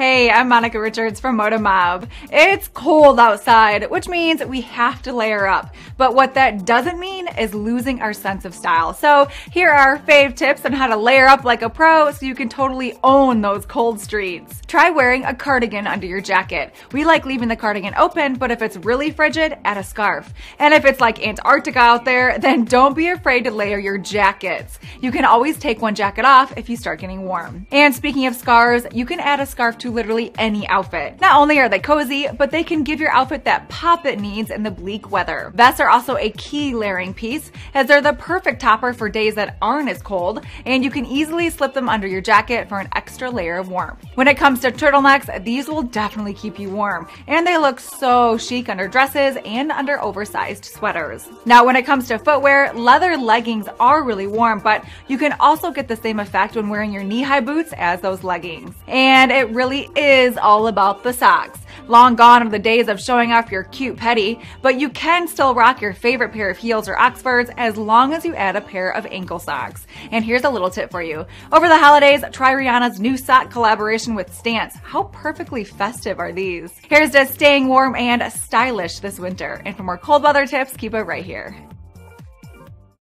Hey, I'm Monica Richards from Moda Mob. It's cold outside, which means we have to layer up. But what that doesn't mean is losing our sense of style. So here are our fave tips on how to layer up like a pro so you can totally own those cold streets. Try wearing a cardigan under your jacket. We like leaving the cardigan open, but if it's really frigid, add a scarf. And if it's like Antarctica out there, then don't be afraid to layer your jackets. You can always take one jacket off if you start getting warm. And speaking of scarves, you can add a scarf literally any outfit. Not only are they cozy, but they can give your outfit that pop it needs in the bleak weather. Vests are also a key layering piece, as they're the perfect topper for days that aren't as cold, and you can easily slip them under your jacket for an extra layer of warmth. When it comes to turtlenecks, these will definitely keep you warm, and they look so chic under dresses and under oversized sweaters. Now, when it comes to footwear, leather leggings are really warm, but you can also get the same effect when wearing your knee-high boots as those leggings. And it really is all about the socks. Long gone are the days of showing off your cute petty, but you can still rock your favorite pair of heels or Oxfords as long as you add a pair of ankle socks. And here's a little tip for you. Over the holidays, try Rihanna's new sock collaboration with Stance. How perfectly festive are these? Here's to staying warm and stylish this winter. And for more cold weather tips, keep it right here.